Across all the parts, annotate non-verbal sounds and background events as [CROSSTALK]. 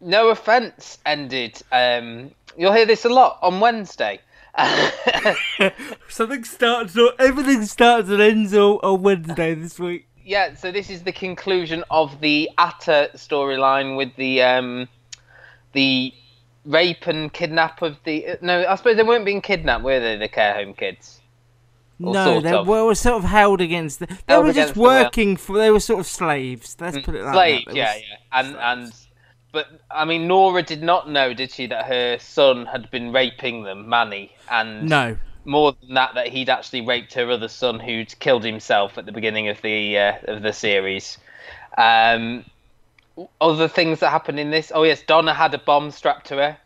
No offense ended. Um, you'll hear this a lot on Wednesday. [LAUGHS] Something starts. Or everything starts and ends on, on Wednesday this week. yeah, so this is the conclusion of the Attah storyline with the um, the rape and kidnap of the. No, I suppose they weren't being kidnapped, were they? The care home kids. Or no, they of. were sort of held against. The, they Held were just the working for. They were sort of slaves. Let's put it like Slave, that. They yeah, yeah, and and slaves. But I mean, Nora did not know, did she, that her son had been raping them, Manny, and No. more than that, that he'd actually raped her other son, who'd killed himself at the beginning of the uh, of the series. Um, other things that happened in this. Oh yes, Donna had a bomb strapped to her.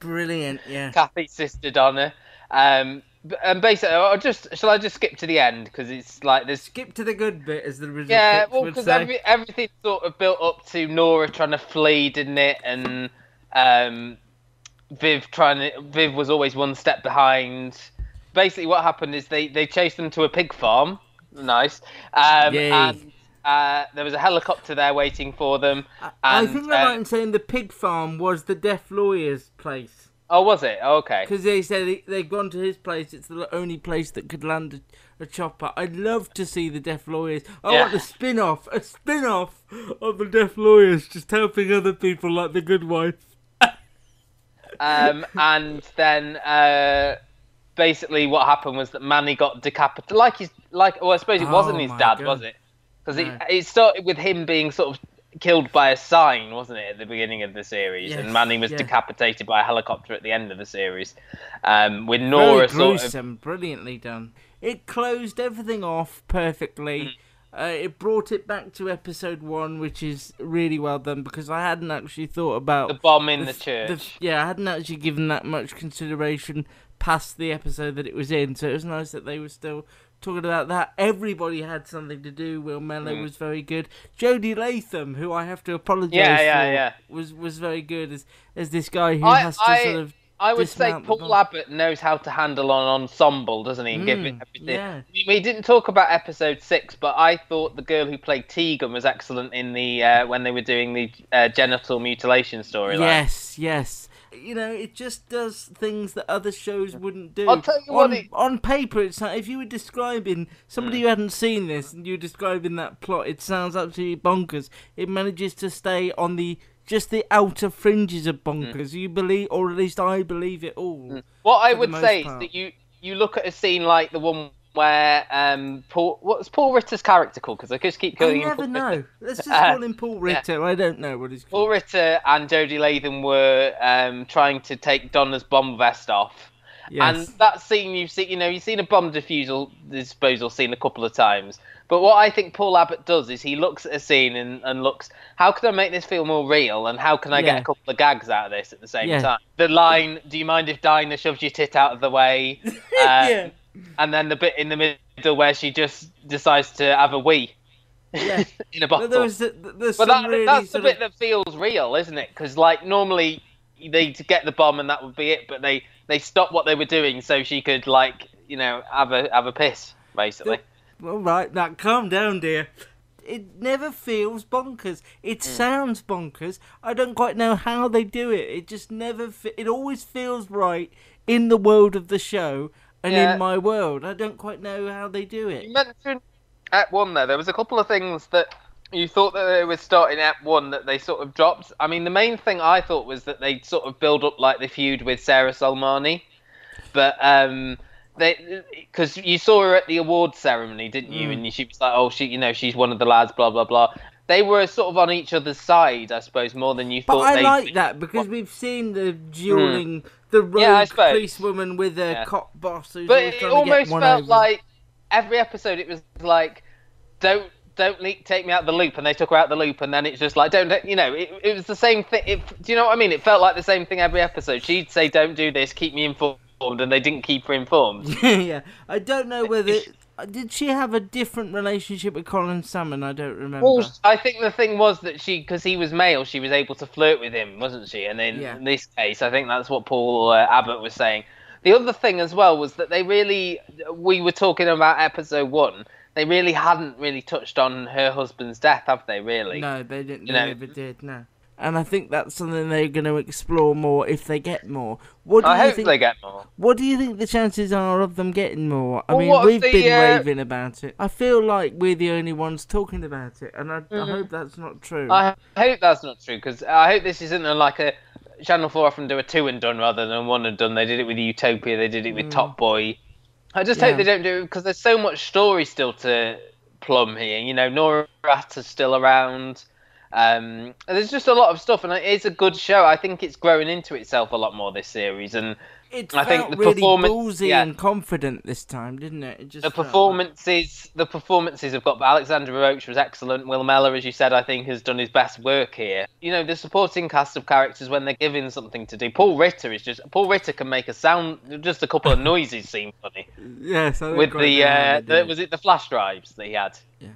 Brilliant. Yeah. [LAUGHS] Kathy's sister Donna. Um, and basically, I'll just shall I just skip to the end because it's like there's Skip to the good bit, as the original yeah, well, because every, everything sort of built up to Nora trying to flee, didn't it? And um, Viv trying to. Viv was always one step behind. Basically, what happened is they they chased them to a pig farm. Nice. Um, Yay. and uh, there was a helicopter there waiting for them. I And, think uh, they're right in saying the pig farm was the deaf lawyer's place. Oh, was it? Oh, okay. Because they said he- they'd gone to his place. It's the only place that could land a, a chopper. I'd love to see the deaf lawyers. I Yeah. want a spin off, a spin off of the deaf lawyers just helping other people like the good wife. um, and then uh, basically what happened was that Manny got decapitated. Like his, like, well, I suppose it wasn't Oh his dad, God. was it? Because No. it, it started with him being sort of killed by a sign, wasn't it, at the beginning of the series? Yes, and Manny was yeah. decapitated by a helicopter at the end of the series. Um, with Very Nora sort of. brilliantly done. It closed everything off perfectly. Mm. Uh, it brought it back to episode one, which is really well done because I hadn't actually thought about The bomb in the, f- church. yeah, I hadn't actually given that much consideration past the episode that it was in, so it was nice that they were still talking about that. Everybody had something to do. Will Mellor Mm. was very good. Jodie Latham, who I have to apologise Yeah, yeah, for, yeah. was was very good as as this guy who I- has to I- sort of. I would say Paul. Abbott knows how to handle an ensemble, doesn't he? And give it Mm, everything. yeah. We didn't talk about episode six, but I thought the girl who played Tegan was excellent in the uh, when they were doing the uh, genital mutilation storyline. Yes, yes. You know, it just does things that other shows wouldn't do. I'll tell you on, what it- on paper, it's like if you were describing somebody Mm. who hadn't seen this and you were describing that plot, it sounds absolutely bonkers. It manages to stay on the just the outer fringes of Mm. bonkers. You believe, or at least I believe it all. What I would most say is that you you look at a scene like the one where um Paul what's Paul Ritter's character called? Because I just keep I calling him never Paul know. Ritter. Let's just Uh, call him Paul Ritter. I don't know what he's called. Paul. Ritter and Jodie Latham were um trying to take Donna's bomb vest off. Yes. And that scene you've seen, you know, you've seen a bomb defusal disposal scene a couple of times. But what I think Paul Abbott does is he looks at a scene and, and looks, how can I make this feel more real, and how can I Yeah. get a couple of gags out of this at the same Yeah. time? The line, "Do you mind if Dinah shoves your tit out of the way?" [LAUGHS] Yeah. And then the bit in the middle where she just decides to have a wee Yeah. [LAUGHS] in a bottle. there was, there's But that, really that's the bit of- that feels real, isn't it? Because like normally they to get the bomb and that would be it, but they they stopped what they were doing so she could like you know have a have a piss basically. All right, now calm down, dear. It never feels bonkers. It Mm. sounds bonkers. I don't quite know how they do it. It just never. It always feels right in the world of the show and Yeah. in my world. I don't quite know how they do it. You mentioned at one there. There was a couple of things that you thought that they were starting at one that they sort of dropped. I mean, the main thing I thought was that they sort of build up like the feud with Sarah Solemani, but um, they because you saw her at the awards ceremony, didn't you? Mm. And she was like, oh, she, you know, she's one of the lads, blah blah blah. They were sort of on each other's side, I suppose, more than you But thought. I they'd like that because we've seen the dueling, the rogue Hmm. Yeah, I policewoman with a Yeah. cop boss who's but it almost felt like every episode it was like don't don't take me out of the loop and they took her out the loop and then it's just like don't you know it, it was the same thing it, do you know what i mean it felt like the same thing every episode she'd say don't do this keep me informed and they didn't keep her informed [LAUGHS] yeah, I don't know whether did she have a different relationship with Colin Salmon. I don't remember. well, i think the thing was that she because he was male she was able to flirt with him wasn't she and in, Yeah. in this case i think that's what paul uh, abbott was saying the other thing as well was that they really we were talking about episode one they really hadn't really touched on her husband's death have they really No, they didn't. You they know- never did. No. And I think that's something they're going to explore more if they get more. What do I you hope think? they get more. What do you think the chances are of them getting more? I Well, mean, we've if been uh, raving about it. I feel like we're the only ones talking about it, and I, I Mhm. hope that's not true. I hope that's not true because I hope this isn't a, like a Channel Four often do a two and done rather than a one and done. They did it with Utopia. They did it with Mm. Top Boy. I just Yeah. hope they don't do it because there's so much story still to plumb here. You know, Nora Attah's still around. Um, there's just a lot of stuff, and it's a good show. I think it's growing into itself a lot more this series, and it I think the really performance- yeah. and confident this time, didn't it? it just the felt like- performances the performances have got Alexandra Roach was excellent. Will Mellor, as you said, I think has done his best work here. You know, the supporting cast of characters when they're given something to do. Paul Ritter is just Paul Ritter can make a sound just a couple of [LAUGHS] noises seem funny. Yes, With the uh the, was it the flash drives that he had? Yeah.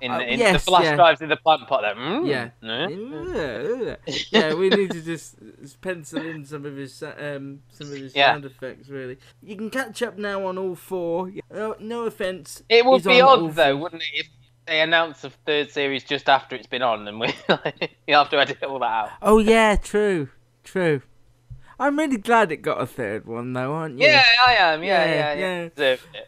In, Uh, in yes, the flash yeah. drives in the plant pot there. Mm, Yeah. yeah, we need to just pencil in some of his um some of his Yeah. sound effects. Really, you can catch up now on all four. No, no offense. It would be odd though, four. wouldn't it, if they announce a third series just after it's been on and we [LAUGHS] you have to edit all that out. Oh yeah, true, true. I'm really glad it got a third one though, aren't you? Yeah, I am. Yeah, Yeah, yeah, yeah. yeah.